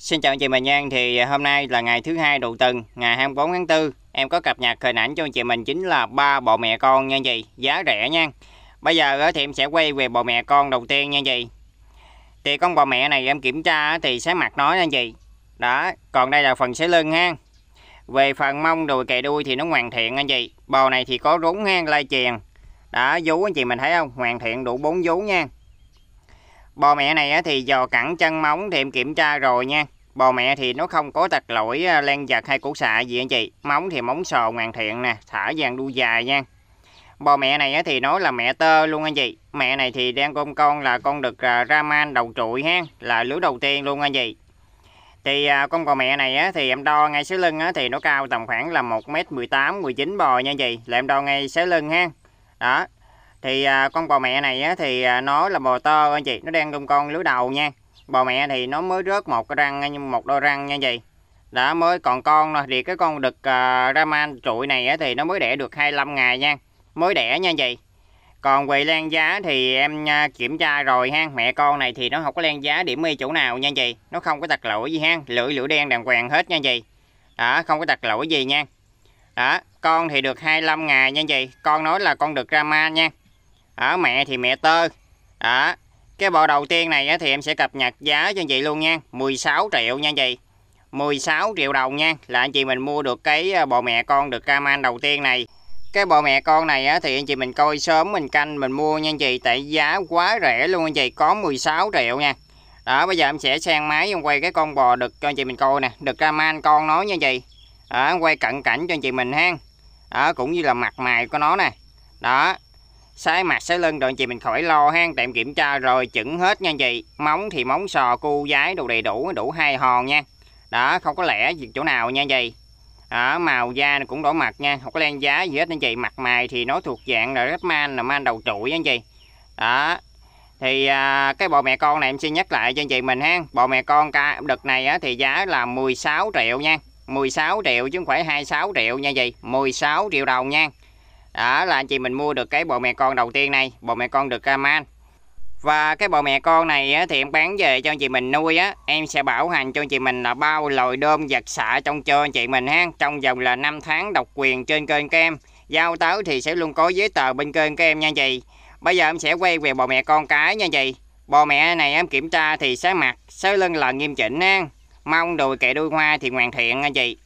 Xin chào anh chị mình nha, thì à, hôm nay là ngày thứ hai đầu tuần, ngày 24 tháng 4 Em có cập nhật hình ảnh cho anh chị mình chính là ba bò mẹ con nha anh chị, giá rẻ nha. Bây giờ thì em sẽ quay về bò mẹ con đầu tiên nha anh chị. Thì con bò mẹ này em kiểm tra thì sáng mặt nó nha anh chị. Đó, còn đây là phần xế lưng ha. Về phần mông đùi kề đuôi thì nó hoàn thiện anh chị. Bò này thì có rốn ha, lai chèn. Đó, vú anh chị mình thấy không, hoàn thiện đủ 4 vú nha. Bò mẹ này thì dò cẳng chân móng thì em kiểm tra rồi nha. Bò mẹ thì nó không có tật lỗi à, len giật hay củ xạ gì anh chị. Móng thì móng sò hoàn thiện nè, thả vàng đuôi dài nha. Bò mẹ này thì nó là mẹ tơ luôn anh chị. Mẹ này thì đang con con là con đực à, Raman đầu trụi ha, là lứa đầu tiên luôn anh chị. Thì à, con bò mẹ này thì em đo ngay xứ lưng thì nó cao tầm khoảng là 1m18, 19 bò nha anh chị. Là em đo ngay xứ lưng ha. Đó, thì à, con bò mẹ này á, thì à, nó là bò tơ anh chị nó đang trong con lứa đầu nha. Bò mẹ thì nó mới rớt một cái răng một đôi răng nha chị. Đã mới còn con rồi thì cái con đực à, Raman trụi này á, thì nó mới đẻ được 25 ngày nha mới đẻ nha chị. Còn về len giá thì em à, kiểm tra rồi ha mẹ con này thì nó không có len giá điểm y chỗ nào nha chị nó không có tật lỗi gì ha lưỡi lưỡi đen đàng hoàng hết nha chị. Đó không có tật lỗi gì nha. Đó con thì được 25 ngày nha chị con nói là con được Raman nha ở mẹ thì mẹ tơ. Đó. Cái bộ đầu tiên này thì em sẽ cập nhật giá cho anh chị luôn nha. 16 triệu nha anh chị. 16 triệu đồng nha. Là anh chị mình mua được cái à, bộ bò mẹ con được Kaman đầu tiên này. Cái bò mẹ con này thì anh chị mình coi sớm mình canh mình mua nha anh chị. Tại giá quá rẻ luôn anh chị. Có 16 triệu nha. Đó bây giờ em sẽ sang máy em quay cái con bò đực cho anh chị mình coi nè. Đực Kaman con nó nha anh chị. Đó, quay cận cảnh cho anh chị mình ha. Đó cũng như là mặt mày của nó nè. Đó sái mặt sái lưng rồi anh chị mình khỏi lo ha. Tạm kiểm tra rồi chuẩn hết nha anh chị. Móng thì móng sò cu giái đủ đầy đủ đủ hai hòn nha. Đó không có lẻ gì chỗ nào nha anh chị. Đó, màu da nó cũng đỏ mặt nha. Không có len giá gì hết anh chị. Mặt mày thì nó thuộc dạng là rất man là man đầu trụi anh chị. Đó. Thì à, cái bò mẹ con này em xin nhắc lại cho anh chị mình ha. Bò mẹ con ca đợt này á, thì giá là 16 triệu nha. 16 triệu chứ không phải 26 triệu nha chị. 16 triệu đồng nha đó là anh chị mình mua được cái bò mẹ con đầu tiên này bò mẹ con được man và cái bò mẹ con này á, thì em bán về cho anh chị mình nuôi á. Em sẽ bảo hành cho anh chị mình là bao lồi đơm giật xạ trong cho anh chị mình ha. Trong vòng là 5 tháng độc quyền trên kênh các em. Giao tới thì sẽ luôn có giấy tờ bên kênh các em nha anh chị. Bây giờ em sẽ quay về bò mẹ con cái nha anh chị. Bò mẹ này em kiểm tra thì sáng mặt sớ lưng là nghiêm chỉnh ha. Mong đùi kệ đuôi hoa thì hoàn thiện anh chị.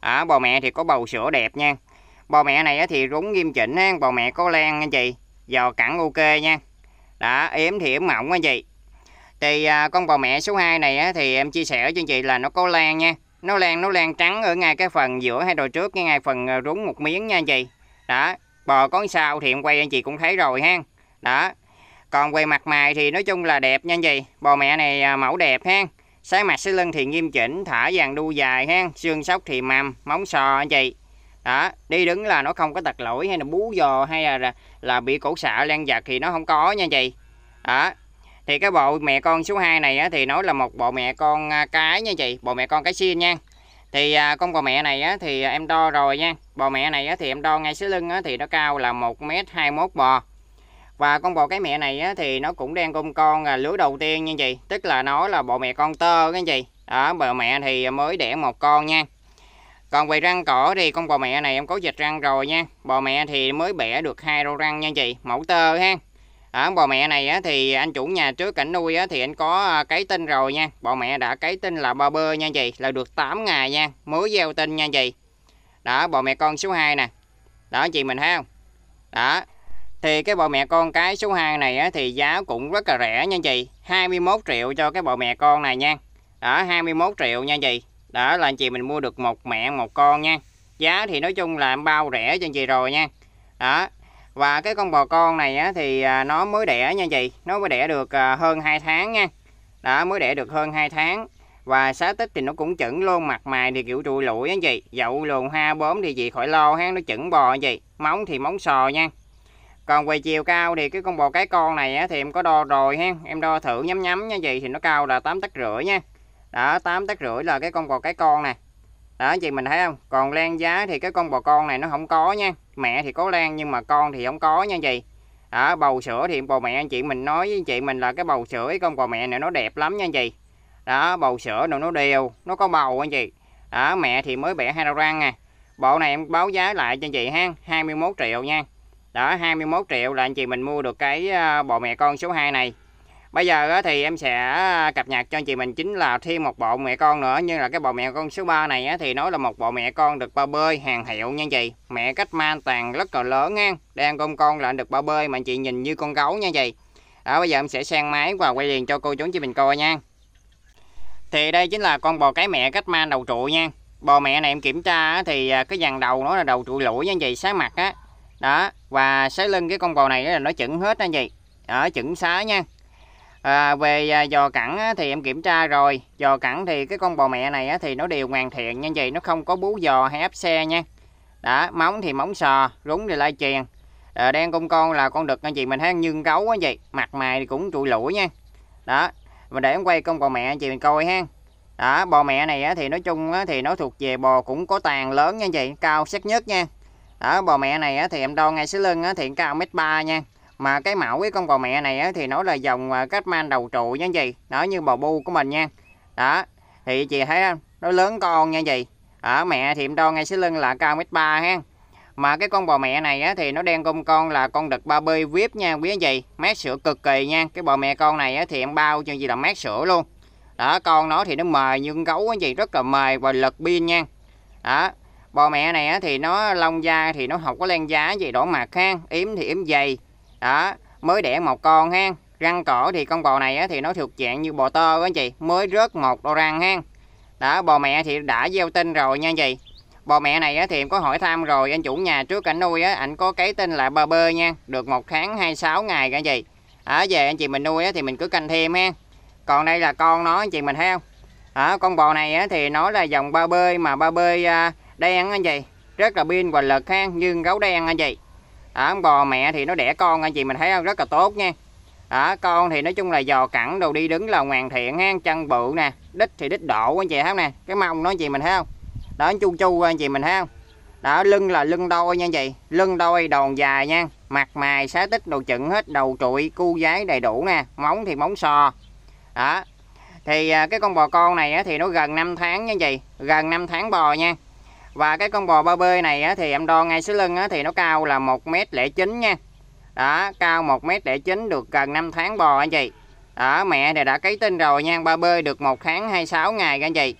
Ở bò mẹ thì có bầu sữa đẹp nha bò mẹ này thì rúng nghiêm chỉnh ha bò mẹ có len anh chị. Giò cẳng ok nha. Đã yếm thì yếm mỏng anh chị. Thì à, con bò mẹ số 2 này á, thì em chia sẻ cho anh chị là nó có len nha. Nó len nó len trắng ở ngay cái phần giữa hai đồi trước ngay phần à, rúng một miếng nha anh chị. Đó bò có sao thì em quay anh chị cũng thấy rồi ha. Đó còn về mặt mày thì nói chung là đẹp nha anh chị. Bò mẹ này à, mẫu đẹp ha. Sáng mặt sáng lưng thì nghiêm chỉnh thả vàng đu dài ha. Xương sóc thì mầm móng sò anh chị đó đi đứng là nó không có tật lỗi hay là bú giò hay là, là là bị cổ xạ len giặt thì nó không có nha chị. Đó thì cái bộ mẹ con số 2 này á, thì nó là một bộ mẹ con à, cái nha chị bộ mẹ con cái xin nha. Thì à, con bò mẹ này á, thì em đo rồi nha. Bò mẹ này á, thì em đo ngay dưới lưng á, thì nó cao là 1m21 bò. Và con bò cái mẹ này á, thì nó cũng đang cung con là lứa đầu tiên nha chị tức là nó là bộ mẹ con tơ cái gì đó bò mẹ thì mới đẻ một con nha còn về răng cỏ thì con bò mẹ này em có dịch răng rồi nha. Bò mẹ thì mới bẻ được hai râu răng nha chị. Mẫu tơ ha. Ở bò mẹ này á, thì anh chủ nhà trước cảnh nuôi á, thì anh có à, cái cấy tinh rồi nha. Bò mẹ đã cấy tinh là ba bơ nha chị là được 8 ngày nha mới gieo tinh nha chị. Đó bò mẹ con số 2 nè. Đó chị mình thấy không? Đó. Thì cái bò mẹ con cái số 2 này á, thì giá cũng rất là rẻ nha chị. 21 triệu cho cái bò mẹ con này nha. Đó 21 triệu nha chị đó là anh chị mình mua được một mẹ một con nha. Giá thì nói chung là em bao rẻ cho anh chị rồi nha. Đó. Và cái con bò con này á, thì à, nó mới đẻ nha chị. Nó mới đẻ được à, hơn 2 tháng nha. Đó mới đẻ được hơn 2 tháng. Và xá tích thì nó cũng chuẩn luôn mặt mày thì kiểu trụi lũi anh chị. Dậu luồn ha bốm thì chị khỏi lo ha nó chuẩn bò anh chị. Móng thì móng sò nha. Còn về chiều cao thì cái con bò cái con này á, thì em có đo rồi ha em đo thử nhắm nhắm nha chị thì nó cao là tám tấc rưỡi nha đó 8 tấc rưỡi là cái con bò cái con này đó chị mình thấy không? Còn lan giá thì cái con bò con này nó không có nha. Mẹ thì có lan nhưng mà con thì không có nha chị. Đó, bầu sữa thì bò mẹ anh chị mình nói với chị mình là cái bầu sữa cái con bò mẹ này nó đẹp lắm nha anh chị. Đó, bầu sữa rồi nó đều, nó có bầu anh chị. Đó, mẹ thì mới bẻ hai đầu răng nè bộ này em báo giá lại cho anh chị ha 21 triệu nha. Đó 21 triệu là anh chị mình mua được cái ờ, bò mẹ con số 2 này bây giờ thì em sẽ à, cập nhật cho anh chị mình chính là thêm một bộ mẹ con nữa nhưng là cái bộ mẹ con số 3 này thì nó là một bộ mẹ con được bao bơi hàng hiệu nha anh chị. Mẹ cách man tàn rất là lớn nha đang con con là được bao bơi mà anh chị nhìn như con gấu nha anh chị. Đó, bây giờ em sẽ sang máy và quay liền cho cô chú anh chị mình coi nha. Thì đây chính là con bò cái mẹ cách man đầu trụ nha. Bò mẹ này em kiểm tra thì à, cái dàn đầu nó là đầu trụ lũi nha anh chị sáng mặt á. Đó, và sái lưng cái con bò này là nó chuẩn hết anh chị. Ở chuẩn xá nha à, về à, giò cẳng thì em kiểm tra rồi. Giò cẳng thì cái con bò mẹ này thì nó đều hoàn thiện nha vậy chị nó không có bú giò hay áp xe nha. Đó móng thì móng sò rúng thì lai chèn à, ờ, đen con con là con đực anh chị mình thấy nhưng gấu anh vậy mặt mày thì cũng trụi lũi nha. Đó mình để em quay con bò mẹ anh chị mình coi ha. Đó bò mẹ này á, thì nói chung á, thì nó thuộc về bò cũng có tàn lớn nha chị cao sắc nhất nha. Đó bò mẹ này á, thì em đo ngay dưới lưng á, thì cao mét ba nha mà cái mẫu cái con bò mẹ này á, thì nó là dòng à, cách man đầu trụ nha gì chị. Đó như bò bu của mình nha. Đó thì chị thấy không? Nó lớn con nha gì chị. Ở mẹ thì em đo ngay dưới lưng là cao mét ba ha. Mà cái con bò mẹ này á, thì nó đen công con là con đực ba bơi vip nha quý anh chị. Mát sữa cực kỳ nha. Cái bò mẹ con này á, thì em bao cho gì là mát sữa luôn. Đó con nó thì nó mời nhưng gấu anh chị rất là mời và lật pin nha. Đó bò mẹ này á, thì nó lông da thì nó không có len giá gì đỏ mặt ha. Yếm thì yếm dày đó mới đẻ một con ha. Răng cỏ thì con bò này á, thì nó thuộc dạng như bò tơ anh chị mới rớt một đôi răng ha. Đó bò mẹ thì đã gieo tinh rồi nha anh chị. Bò mẹ này á, thì em có hỏi thăm rồi anh chủ nhà trước anh nuôi á anh có cái tên là ba bơ nha được một tháng 26 ngày cả gì ở về anh chị mình nuôi á, thì mình cứ canh thêm ha. Còn đây là con nó anh chị mình thấy không? Đó, con bò này á, thì nó là dòng ba bơi mà ba bơi à, đen anh chị rất là pin và lực ha như gấu đen anh chị à, bò mẹ thì nó đẻ con anh chị mình thấy không? Rất là tốt nha. Đó con thì nói chung là giò cẳng đồ đi đứng là hoàn thiện ha. Chân bự nè đít thì đít độ anh chị thấy không nè? Cái mông nó anh chị mình thấy không? Đó chu chu anh chị mình thấy không? Đó lưng là lưng đôi nha anh chị. Lưng đôi đòn dài nha. Mặt mày xá tích đồ chuẩn hết đầu trụi cu giấy đầy đủ nè. Móng thì móng sò. Đó. Thì à, cái con bò con này thì nó gần 5 tháng nha anh chị. Gần 5 tháng bò nha và cái con bò ba bê này á, thì em đo ngay số lưng á, thì nó cao là 1m09 nha. Đó cao 1m09 được gần 5 tháng bò anh chị. Đó mẹ thì đã cấy tinh rồi nha ba bê được một tháng 26 ngày anh chị.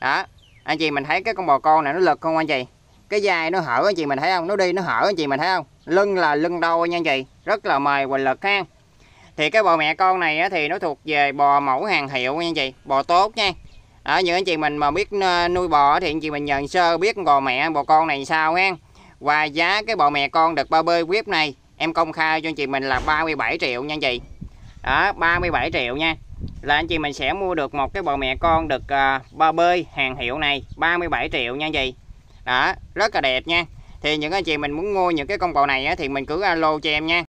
Đó anh chị mình thấy cái con bò con này nó lực không anh chị? Cái dài nó hở anh chị mình thấy không? Nó đi nó hở anh chị mình thấy không? Lưng là lưng đôi nha anh chị rất là mời quỳnh lực ha. Thì cái bò mẹ con này á, thì nó thuộc về bò mẫu hàng hiệu nha anh chị bò tốt nha ở những anh chị mình mà biết ờ, nuôi bò thì anh chị mình nhận sơ biết bò mẹ bò con này sao ha và giá cái bò mẹ con được ba bơi web này em công khai cho anh chị mình là 37 triệu nha anh chị. Đó 37 triệu nha. Là anh chị mình sẽ mua được một cái bò mẹ con được uh, ba bơi hàng hiệu này 37 triệu nha anh chị. Đó rất là đẹp nha. Thì những anh chị mình muốn mua những cái con bò này á, thì mình cứ alo cho em nha.